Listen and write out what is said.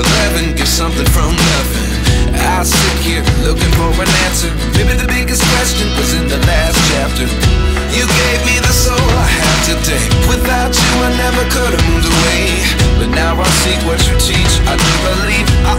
11, get something from nothing. I sit here looking for an answer. Maybe the biggest question was in the last chapter. You gave me the soul I have today. Without you I never could have moved away. But now I seek what you teach. I do believe I